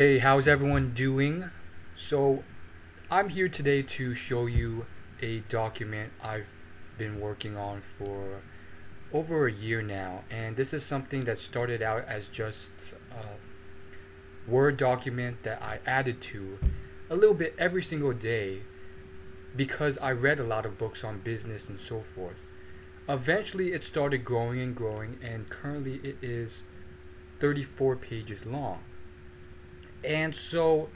Hey, how's everyone doing? So, I'm here today to show you a document I've been working on for over a year now, and this is something that started out as just a Word document that I added to a little bit every single day because I read a lot of books on business and so forth. Eventually, it started growing and growing, and currently, it is 34 pages long. And so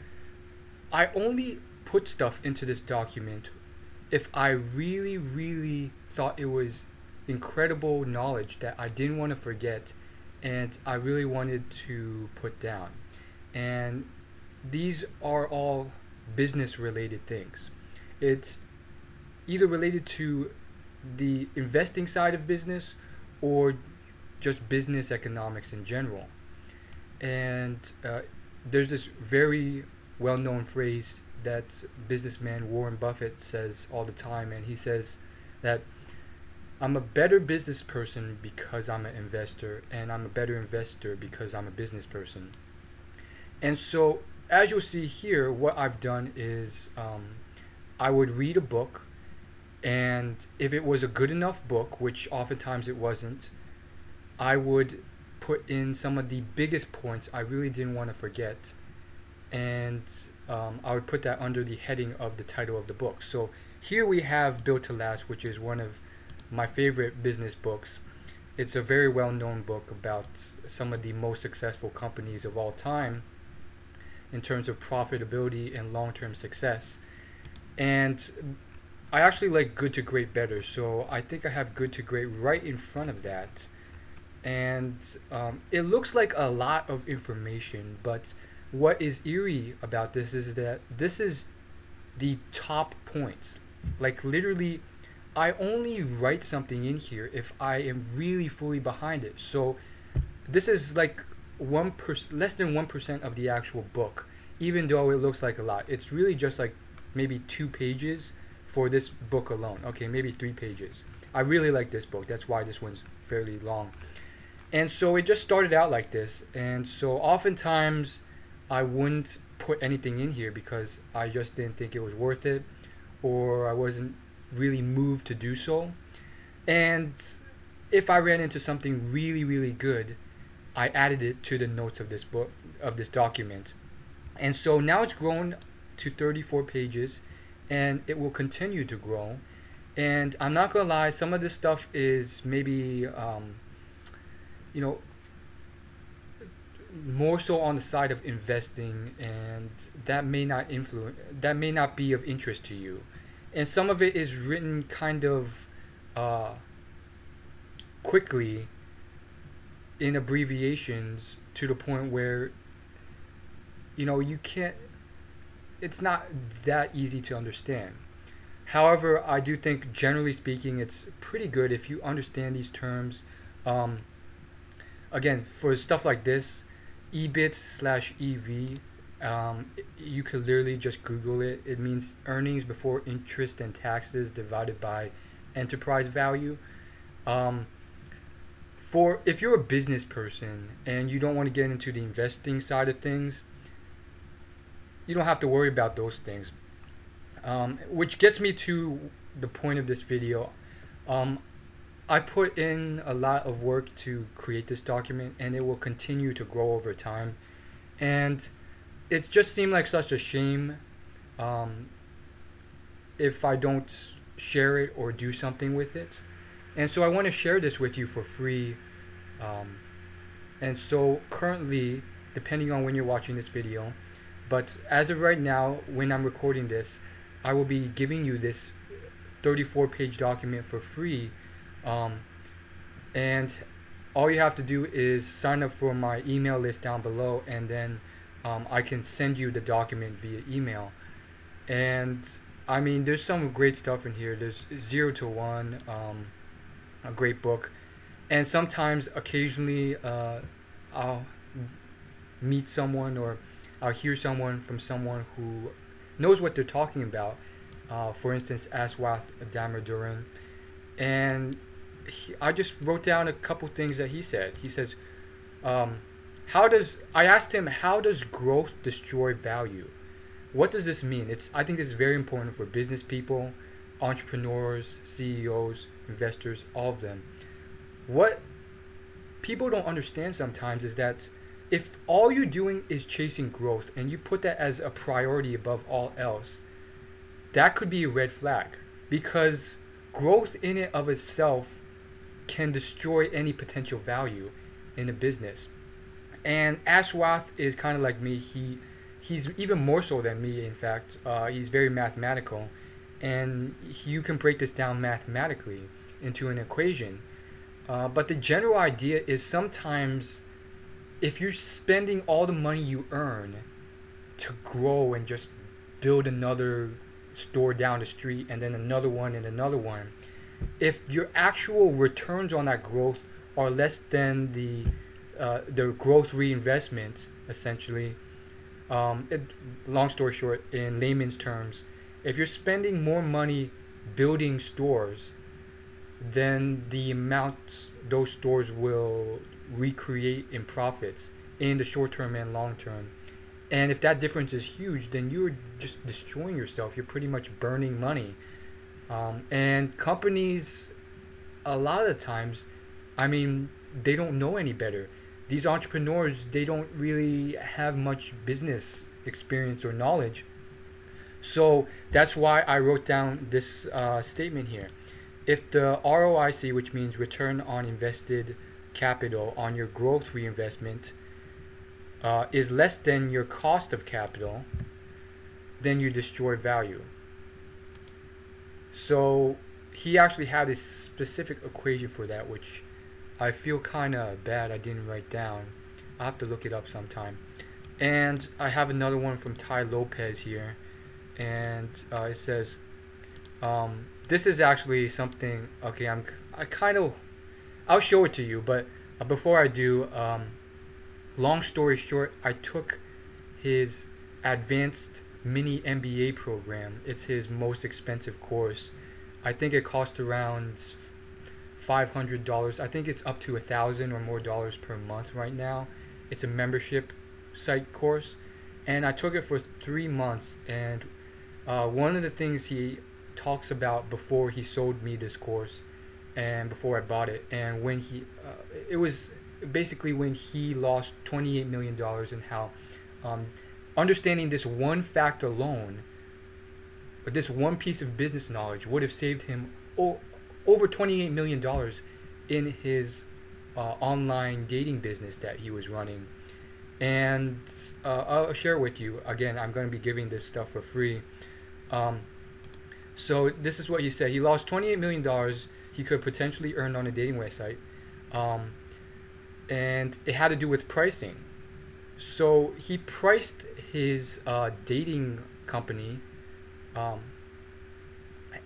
I only put stuff into this document if I really, really thought it was incredible knowledge that I didn't want to forget and I really wanted to put down. And these are all business related things. It's either related to the investing side of business or just business economics in general. And uh, there's this very well known phrase that businessman Warren Buffett says all the time, and he says that I'm a better business person because I'm an investor, and I'm a better investor because I'm a business person. And so, as you'll see here, what I've done is um, I would read a book, and if it was a good enough book, which oftentimes it wasn't, I would put in some of the biggest points I really didn't want to forget, and um, I would put that under the heading of the title of the book. So here we have Built to Last, which is one of my favorite business books. It's a very well known book about some of the most successful companies of all time in terms of profitability and long term success. And I actually like good to great better, so I think I have good to great right in front of that and um, it looks like a lot of information but what is eerie about this is that this is the top points. Like literally i only write something in here if i am really fully behind it. So this is like one per less than one percent of the actual book even though it looks like a lot. It's really just like maybe two pages for this book alone. Okay maybe three pages. I really like this book. That's why this one's fairly long and so it just started out like this. And so oftentimes I wouldn't put anything in here because I just didn't think it was worth it or I wasn't really moved to do so. And if I ran into something really, really good, I added it to the notes of this book, of this document. And so now it's grown to 34 pages and it will continue to grow. And I'm not gonna lie, some of this stuff is maybe um, you know, more so on the side of investing, and that may not influence, that may not be of interest to you, and some of it is written kind of uh, quickly in abbreviations to the point where you know you can't it's not that easy to understand. However i do think generally speaking it's pretty good if you understand these terms um, again for stuff like this ebit slash ev um, you could literally just google it. It means earnings before interest and taxes divided by enterprise value. Um, for if you're a business person and you don't want to get into the investing side of things you don't have to worry about those things. Um, which gets me to the point of this video. Um, I put in a lot of work to create this document and it will continue to grow over time. And it just seemed like such a shame um, if I don't share it or do something with it. And so I want to share this with you for free. Um, and so currently, depending on when you're watching this video, but as of right now, when I'm recording this, I will be giving you this 34 page document for free um, and all you have to do is sign up for my email list down below and then um, I can send you the document via email. And I mean, there's some great stuff in here. There's Zero to One, um, a great book. And sometimes, occasionally, uh, I'll meet someone or I'll hear someone from someone who knows what they're talking about. Uh, for instance, Aswath Damodaran. And he, I just wrote down a couple things that he said. He says, um, how does I asked him how does growth destroy value? What does this mean? It's I think it's very important for business people, entrepreneurs, CEOs, investors, all of them. What people don't understand sometimes is that if all you're doing is chasing growth and you put that as a priority above all else, that could be a red flag because growth in it of itself can destroy any potential value in a business. And Aswath is kind of like me. He he's even more so than me. In fact, uh, he's very mathematical, and you can break this down mathematically into an equation. Uh, but the general idea is sometimes if you're spending all the money you earn to grow and just build another store down the street and then another one and another one, if your actual returns on that growth are less than the uh, the growth reinvestment, essentially, um, it, long story short, in layman's terms, if you're spending more money building stores than the amount those stores will recreate in profits in the short term and long term. And if that difference is huge, then you're just destroying yourself. You're pretty much burning money. Um, and companies, a lot of times, I mean, they don't know any better. These entrepreneurs, they don't really have much business experience or knowledge. So that's why I wrote down this uh, statement here if the ROIC, which means return on invested capital on your growth reinvestment, uh, is less than your cost of capital, then you destroy value. So he actually had a specific equation for that, which I feel kind of bad I didn't write down. I'll have to look it up sometime. And I have another one from Tai Lopez here. And uh, it says, um, this is actually something. Okay, I'm. I kind of. I'll show it to you, but uh, before I do, um, long story short, I took his advanced mini MBA program. It's his most expensive course. I think it cost around five hundred dollars. I think it's up to a thousand or more dollars per month right now. It's a membership site course, and I took it for three months. And uh, one of the things he talks about before he sold me this course and before I bought it and when he uh, it was basically when he lost 28 million dollars and how um, understanding this one fact alone or this one piece of business knowledge would have saved him o- over 28 million dollars in his uh, online dating business that he was running and uh, I'll share with you again I'm going to be giving this stuff for free um, so this is what he said. He lost $28 million he could potentially earn on a dating website. Um, and it had to do with pricing. So he priced his uh, dating company um,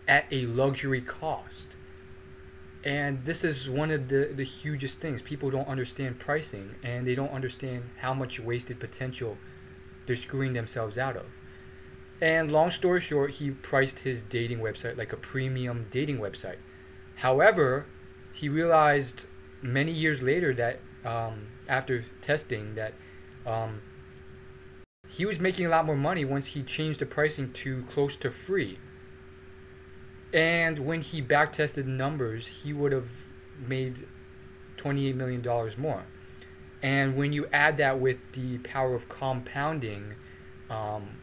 at a luxury cost. And this is one of the, the hugest things. People don't understand pricing and they don't understand how much wasted potential they're screwing themselves out of. And long story short, he priced his dating website like a premium dating website. However, he realized many years later that um, after testing that um, he was making a lot more money once he changed the pricing to close to free. And when he back tested numbers, he would have made $28 million more. And when you add that with the power of compounding, um,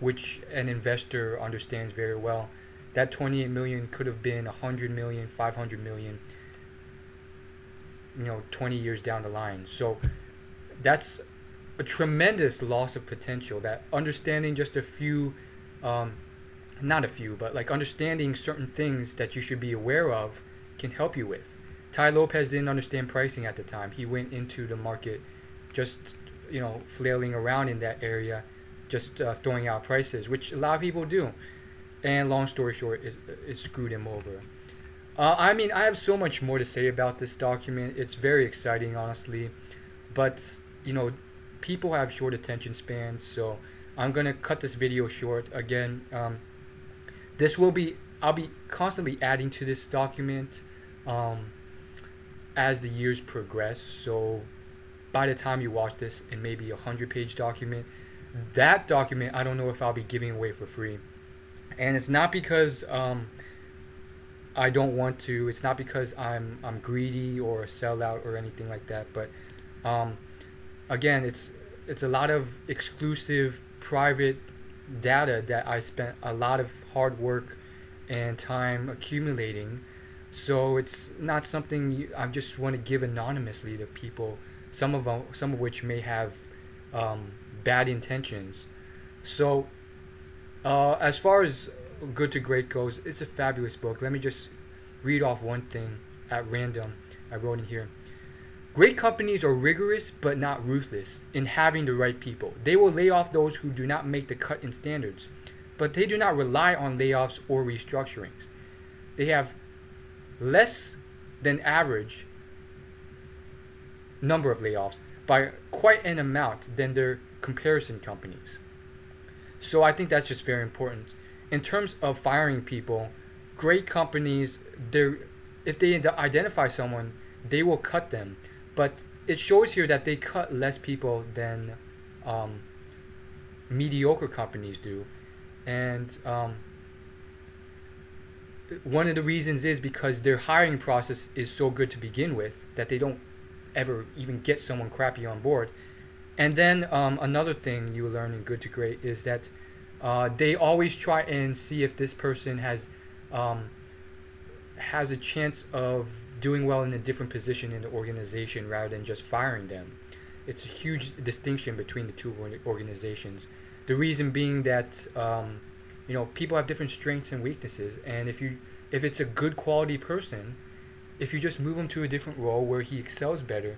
which an investor understands very well. That 28 million could have been 100 million, 500 million, you know, 20 years down the line. So that's a tremendous loss of potential. That understanding just a few, um, not a few, but like understanding certain things that you should be aware of can help you with. Tai Lopez didn't understand pricing at the time. He went into the market just, you know, flailing around in that area just uh, throwing out prices, which a lot of people do. And long story short, it, it screwed him over. Uh, I mean, I have so much more to say about this document. It's very exciting, honestly. But, you know, people have short attention spans, so I'm to cut this video short. Again, um, this will be, I'll be constantly adding to this document um, as the years progress. So by the time you watch this, it may be a hundred page document. That document, I don't know if I'll be giving away for free, and it's not because um, I don't want to. It's not because I'm I'm greedy or a sellout or anything like that. But um, again, it's it's a lot of exclusive, private data that I spent a lot of hard work and time accumulating. So it's not something you, I just want to give anonymously to people. Some of them, some of which may have um, bad intentions. So uh, as far as Good to Great goes, it's a fabulous book. Let me just read off one thing at random. I wrote in here. Great companies are rigorous but not ruthless in having the right people. They will lay off those who do not make the cut in standards, but they do not rely on layoffs or restructurings. They have less than average number of layoffs by quite an amount than their comparison companies. So I think that's just very important. In terms of firing people, great companies, they if they identify someone, they will cut them. But it shows here that they cut less people than um, mediocre companies do, and um, one of the reasons is because their hiring process is so good to begin with that they don't ever even get someone crappy on board. And then um, another thing you learn in Good to Great is that uh, they always try and see if this person has um, has a chance of doing well in a different position in the organization rather than just firing them. It's a huge distinction between the two organizations. The reason being that um, you know people have different strengths and weaknesses, and if you if it's a good quality person, if you just move him to a different role where he excels better,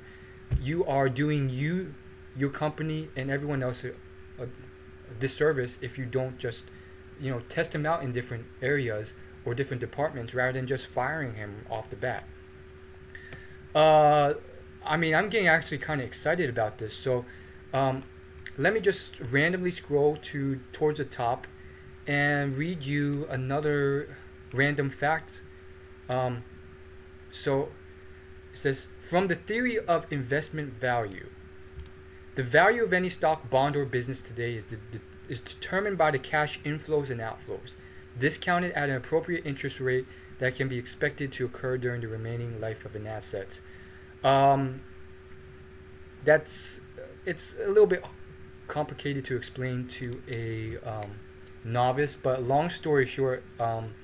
you are doing you, your company, and everyone else a, a, a disservice if you don't just you know test him out in different areas or different departments rather than just firing him off the bat. Uh, I mean, I'm getting actually kind of excited about this. So, um, let me just randomly scroll to towards the top and read you another random fact. Um, so, it says from the theory of investment value, the value of any stock, bond, or business today is, de- de- is determined by the cash inflows and outflows discounted at an appropriate interest rate that can be expected to occur during the remaining life of an asset. Um, that's it's a little bit complicated to explain to a um, novice, but long story short, um,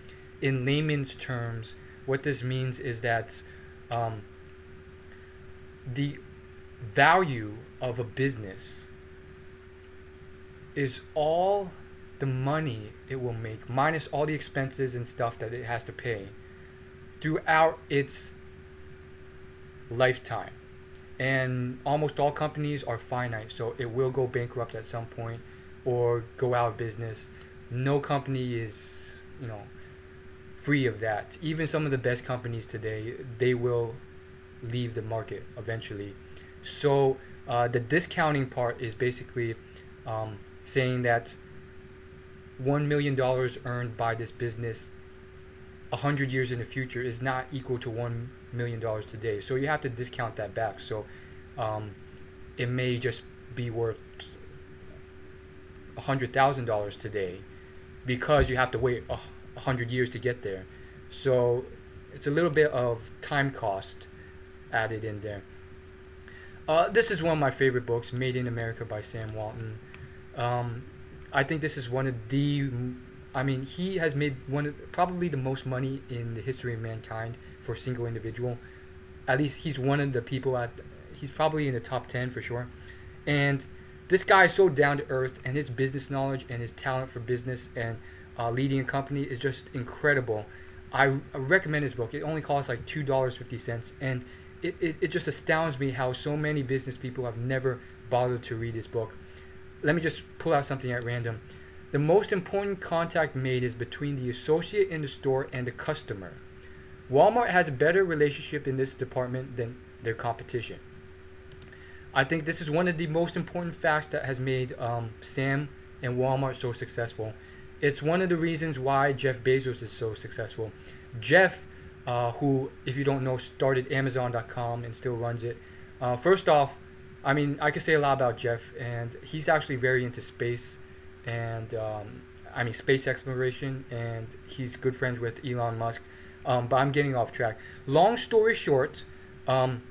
in layman's terms, what this means is that um, the value of a business is all the money it will make minus all the expenses and stuff that it has to pay throughout its lifetime. And almost all companies are finite, so it will go bankrupt at some point or go out of business. No company is, you know, free of that. Even some of the best companies today, they will leave the market eventually. So uh, the discounting part is basically um, saying that one million dollars earned by this business a hundred years in the future is not equal to one million dollars today. So you have to discount that back. So um, it may just be worth a hundred thousand dollars today because you have to wait a hundred years to get there. So it's a little bit of time cost added in there. Uh, this is one of my favorite books, Made in America by Sam Walton. Um, I think this is one of the. I mean, he has made one of probably the most money in the history of mankind for a single individual. At least he's one of the people at. He's probably in the top ten for sure, and this guy is so down to earth, and his business knowledge and his talent for business and uh, leading a company is just incredible. I, I recommend his book. It only costs like two dollars fifty cents, and it, it, it just astounds me how so many business people have never bothered to read his book let me just pull out something at random. The most important contact made is between the associate in the store and the customer. Walmart has a better relationship in this department than their competition. I think this is one of the most important facts that has made um, Sam and Walmart so successful. It's one of the reasons why Jeff Bezos is so successful. Jeff, uh, who, if you don't know, started Amazon.com and still runs it. Uh, first off, I mean, I could say a lot about Jeff, and he's actually very into space, and um, I mean space exploration, and he's good friends with Elon Musk. Um, but I'm getting off track. Long story short, um,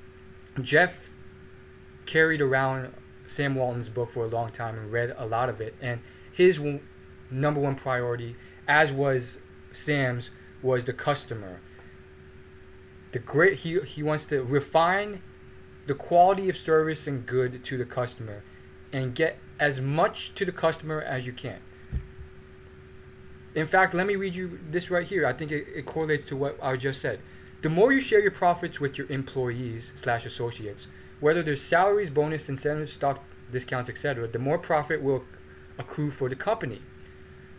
Jeff carried around Sam Walton's book for a long time and read a lot of it, and his w- number one priority, as was Sam's, was the customer. The great he he wants to refine the quality of service and good to the customer and get as much to the customer as you can. In fact, let me read you this right here. I think it, it correlates to what I just said. The more you share your profits with your employees slash associates, whether there's salaries, bonus, incentives, stock discounts, etc., the more profit will accrue for the company.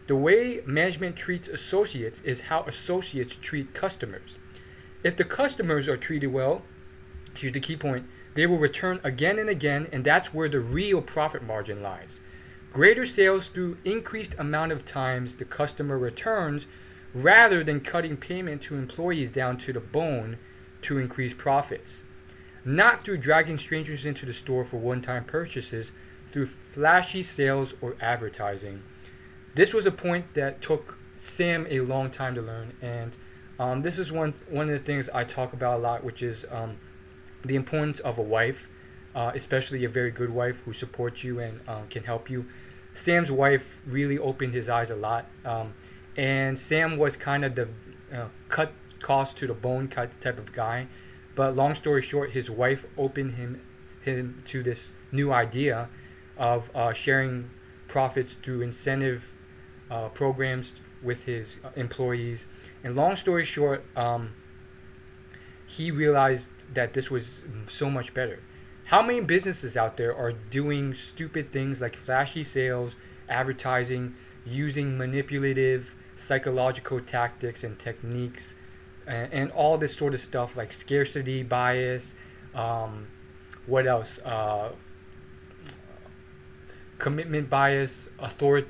The way management treats associates is how associates treat customers. If the customers are treated well, here's the key point, they will return again and again, and that's where the real profit margin lies. Greater sales through increased amount of times the customer returns rather than cutting payment to employees down to the bone to increase profits. Not through dragging strangers into the store for one time purchases through flashy sales or advertising. This was a point that took Sam a long time to learn, and um, this is one one of the things I talk about a lot, which is um, the importance of a wife, uh, especially a very good wife who supports you and um, can help you. Sam's wife really opened his eyes a lot, um, and Sam was kind of the uh, cut cost to the bone cut type of guy. But long story short, his wife opened him him to this new idea of uh, sharing profits through incentive uh, programs with his uh, employees. And long story short, um, he realized that this was so much better. How many businesses out there are doing stupid things like flashy sales, advertising, using manipulative psychological tactics and techniques, and, and all this sort of stuff like scarcity bias? Um, what else? Uh, commitment bias, authority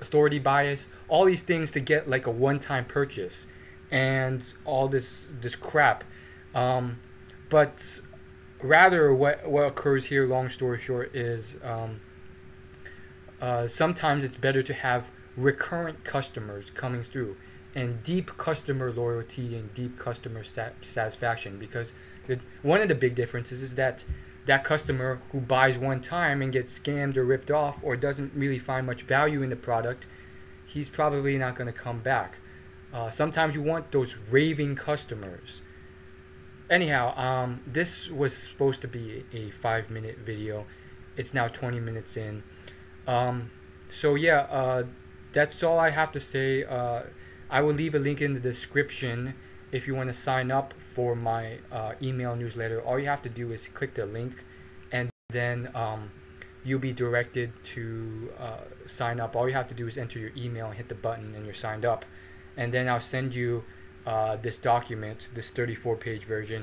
authority bias, all these things to get like a one-time purchase, and all this this crap. Um, but rather, what what occurs here, long story short, is um, uh, sometimes it's better to have recurrent customers coming through and deep customer loyalty and deep customer sat- satisfaction because one of the big differences is that that customer who buys one time and gets scammed or ripped off or doesn't really find much value in the product, he's probably not going to come back. Uh, sometimes you want those raving customers. Anyhow, um, this was supposed to be a five minute video. It's now 20 minutes in. Um, so, yeah, uh, that's all I have to say. Uh, I will leave a link in the description if you want to sign up for my uh, email newsletter, all you have to do is click the link and then um, you'll be directed to uh, sign up. All you have to do is enter your email hit the button and you're signed up. And then I'll send you uh, this document, this 34 page version.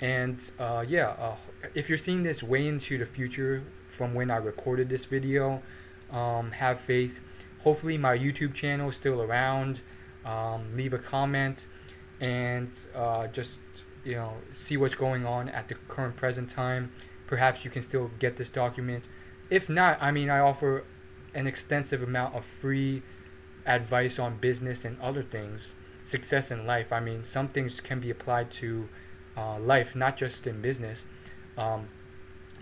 And uh, yeah, uh, if you're seeing this way into the future from when I recorded this video, um, have faith. Hopefully my YouTube channel is still around. Um, leave a comment and uh, just you know see what's going on at the current present time. Perhaps you can still get this document. If not, I mean, I offer an extensive amount of free advice on business and other things, success in life. I mean, some things can be applied to uh, life, not just in business. Um,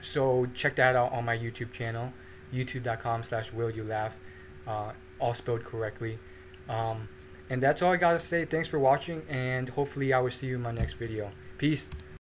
so check that out on my YouTube channel, youtube.com slash will you laugh, uh, all spelled correctly. Um, and that's all I gotta say. Thanks for watching, and hopefully I will see you in my next video. Peace.